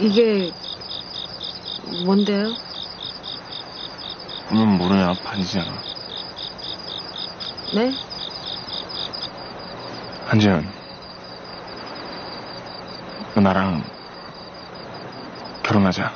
이게 뭔데요? 보면 모르냐 반지잖아. 네? 한지연, 너 나랑 결혼하자.